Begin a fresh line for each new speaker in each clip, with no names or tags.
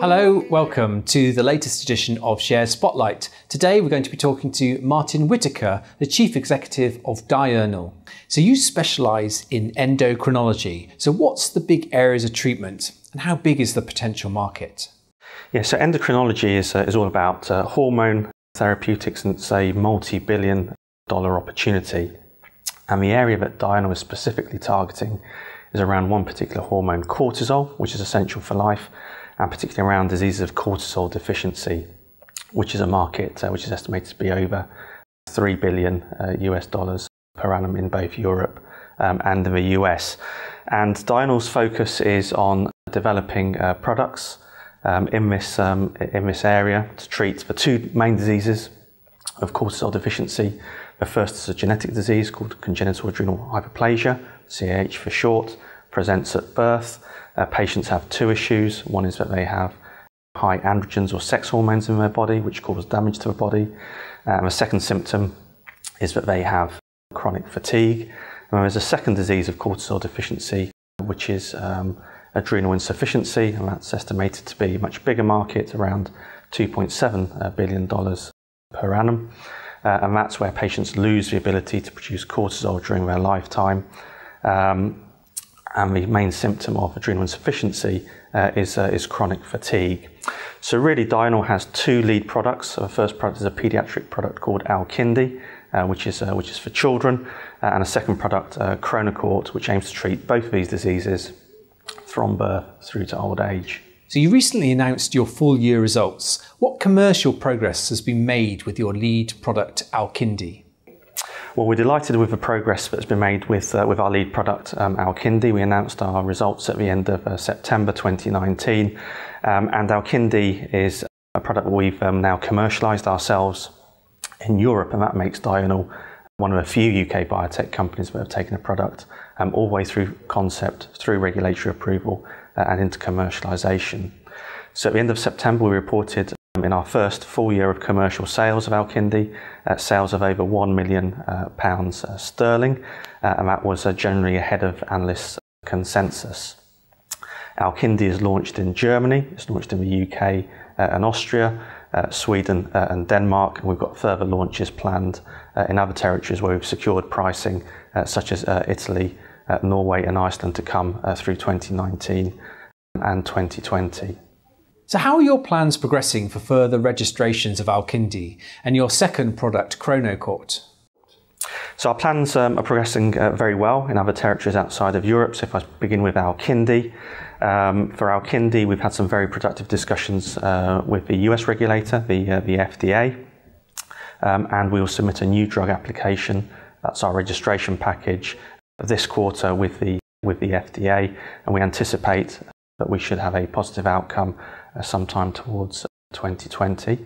Hello, welcome to the latest edition of Share Spotlight. Today we're going to be talking to Martin Whitaker, the Chief Executive of Diurnal. So you specialise in endocrinology. So what's the big areas of treatment and how big is the potential market?
Yeah, so endocrinology is, uh, is all about uh, hormone therapeutics and it's a multi-billion dollar opportunity. And the area that Diurnal is specifically targeting is around one particular hormone, cortisol, which is essential for life and particularly around diseases of cortisol deficiency, which is a market uh, which is estimated to be over 3 billion uh, US dollars per annum in both Europe um, and in the US. And Diurnal's focus is on developing uh, products um, in, this, um, in this area to treat the two main diseases of cortisol deficiency. The first is a genetic disease called congenital adrenal hyperplasia, CAH for short, presents at birth uh, patients have two issues. One is that they have high androgens or sex hormones in their body, which cause damage to the body. And the second symptom is that they have chronic fatigue. And there's a second disease of cortisol deficiency, which is um, adrenal insufficiency, and that's estimated to be a much bigger market, around $2.7 uh, billion per annum. Uh, and that's where patients lose the ability to produce cortisol during their lifetime. Um, and the main symptom of adrenal insufficiency uh, is, uh, is chronic fatigue. So really Diurnal has two lead products. The first product is a pediatric product called Alkindi, uh, which, is, uh, which is for children, uh, and a second product, uh, Chronocort, which aims to treat both of these diseases from birth through to old age.
So you recently announced your full year results. What commercial progress has been made with your lead product, Alkindi?
Well, we're delighted with the progress that's been made with, uh, with our lead product, um, Alkindi. We announced our results at the end of uh, September 2019. Um, and Alkindi is a product that we've um, now commercialised ourselves in Europe, and that makes Diurnal one of the few UK biotech companies that have taken a product um, all the way through concept, through regulatory approval, and into commercialisation. So at the end of September, we reported in our first full year of commercial sales of Alkindi, uh, sales of over £1 million uh, pounds, uh, sterling, uh, and that was uh, generally ahead of analysts' consensus. Alkindi is launched in Germany, it's launched in the UK uh, and Austria, Sweden and Denmark, and we've got further launches planned in other territories where we've secured pricing, such as Italy, Norway and Iceland to come through 2019 and 2020.
So, how are your plans progressing for further registrations of Alkindi and your second product, Chronocort?
So, our plans um, are progressing uh, very well in other territories outside of Europe. So, if I begin with Alkindi, um, for Alkindi, we've had some very productive discussions uh, with the US regulator, the, uh, the FDA, um, and we will submit a new drug application. That's our registration package this quarter with the, with the FDA, and we anticipate that we should have a positive outcome uh, sometime towards 2020.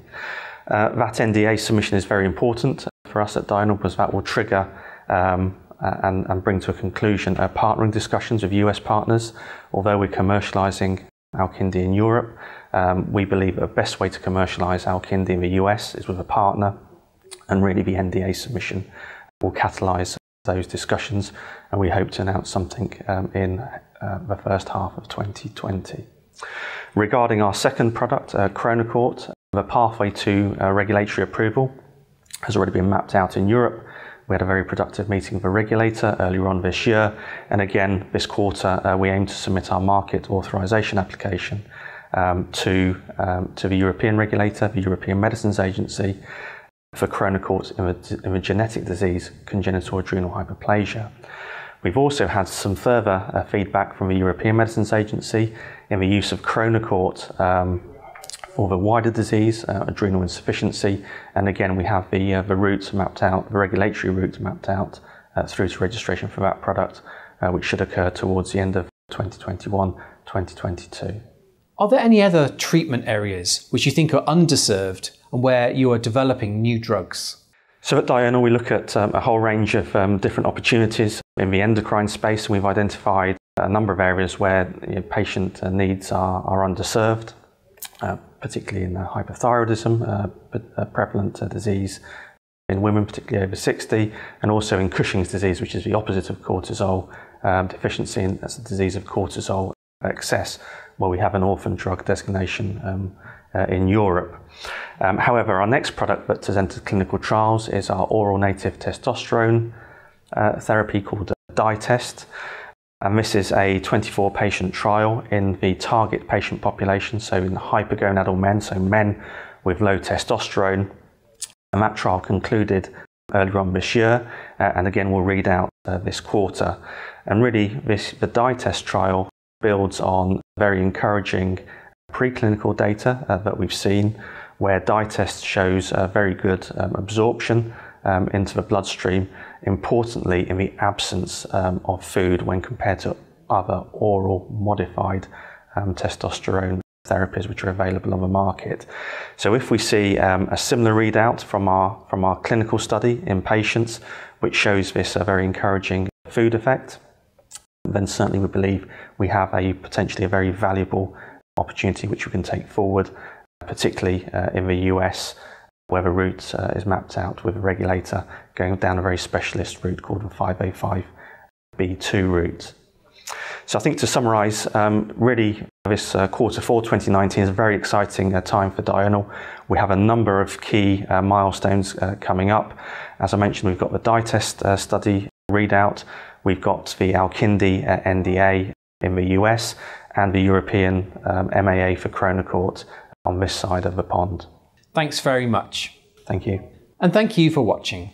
Uh, that NDA submission is very important for us at Diurnal because that will trigger um, and, and, bring to a conclusion uh, partnering discussions with US partners. Although we're commercializing Alkindi in Europe, um, we believe the best way to commercialize Alkindi in the US is with a partner, and really the NDA submission will catalyze those discussions, and we hope to announce something um, in uh, the first half of 2020. Regarding our second product, uh, Chronocort, the pathway to uh, regulatory approval has already been mapped out in Europe. We had a very productive meeting with the regulator earlier on this year, and again this quarter uh, we aim to submit our market authorization application um, to, um, to the European regulator, the European Medicines Agency, for the genetic disease congenital adrenal hyperplasia. We've also had some further uh, feedback from the European Medicines Agency in the use of Chronocort um, for the wider disease, uh, adrenal insufficiency, and again we have the, uh, the route mapped out, the regulatory route mapped out uh, through to registration for that product, uh, which should occur towards the end of 2021, 2022.
Are there any other treatment areas which you think are underserved and where you are developing new drugs?
So at Diurnal, we look at um, a whole range of um, different opportunities in the endocrine space, and we've identified a number of areas where you know, patient uh, needs are, are underserved, uh, particularly in hypothyroidism, uh, uh, prevalent uh, disease, in women, particularly over 60, and also in Cushing's disease, which is the opposite of cortisol um, deficiency, and that's the disease of cortisol excess, where we have an orphan drug designation um, uh, in Europe. Um, however, our next product that's entered clinical trials is our oral native testosterone uh, therapy called DiTest. And this is a 24 patient trial in the target patient population, so in hypogonadal men, so men with low testosterone. And that trial concluded earlier on this year, uh, and again we'll read out uh, this quarter. And really, this the DiTest trial builds on very encouraging preclinical data uh, that we've seen, where DiTest shows very good um, absorption um, into the bloodstream, importantly in the absence um, of food when compared to other oral modified um, testosterone therapies which are available on the market. So if we see um, a similar readout from our, from our clinical study in patients, which shows this uh, very encouraging food effect, then certainly we believe we have a potentially a very valuable opportunity which we can take forward, particularly uh, in the US where the route uh, is mapped out with a regulator going down a very specialist route called the 505B2 route. So I think to summarise, um, really this uh, quarter four 2019 is a very exciting uh, time for Diurnal. We have a number of key uh, milestones uh, coming up. As I mentioned, we've got the DiTest uh, study readout, we've got the Alkindi uh, NDA in the US, and the European um, MAA for Chronocort on this side of the pond.
Thanks very much.
Thank you.
And thank you for watching.